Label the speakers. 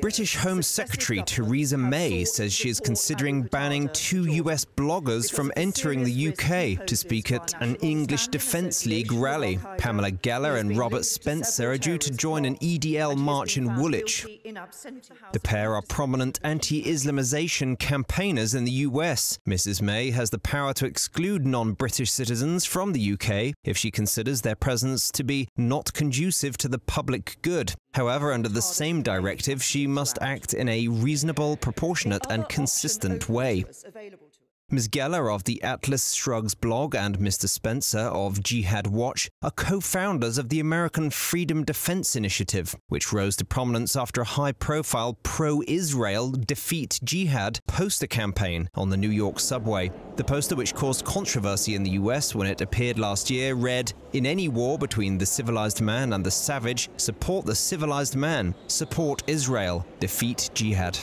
Speaker 1: British Home Secretary Theresa May says she is considering banning two US bloggers from entering the UK to speak at an English Defence League rally. Pamela Geller and Robert Spencer are due to join an EDL march in Woolwich. The pair are prominent anti Islamization campaigners in the US. Mrs. May has the power to exclude non British citizens from the UK if she considers their presence to be not conducive to the public good. However, under the same directive, she must act in a reasonable, proportionate, and consistent way. Ms. Geller of the Atlas Shrugs blog and Mr. Spencer of Jihad Watch are co founders of the American Freedom Defense Initiative, which rose to prominence after a high profile pro Israel Defeat Jihad poster campaign on the New York subway. The poster, which caused controversy in the US when it appeared last year, read In any war between the civilized man and the savage, support the civilized man, support Israel, defeat Jihad.